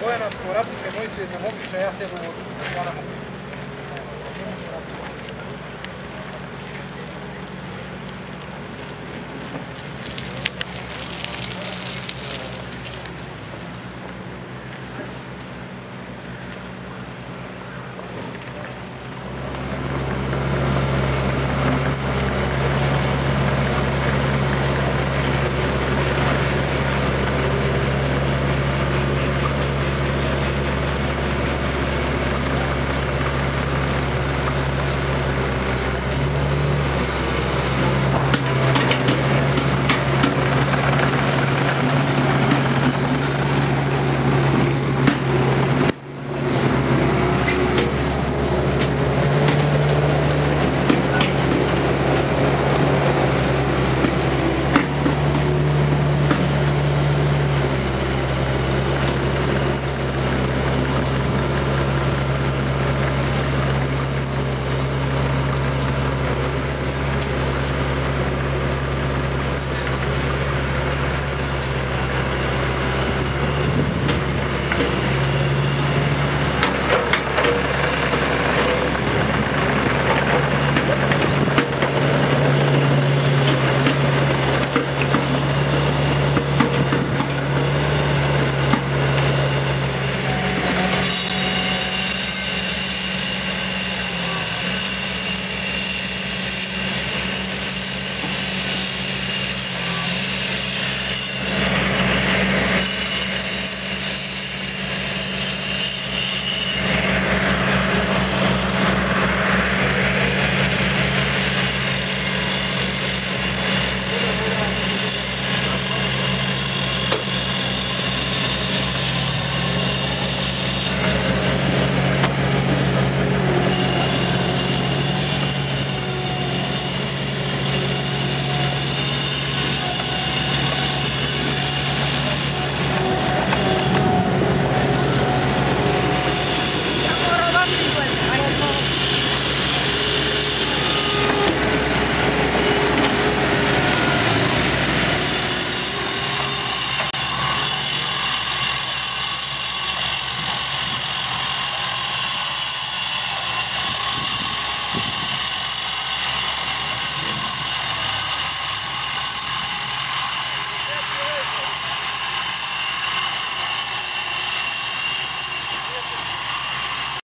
Bojana, po ratnike, moji se ne ja sjedu u vodu.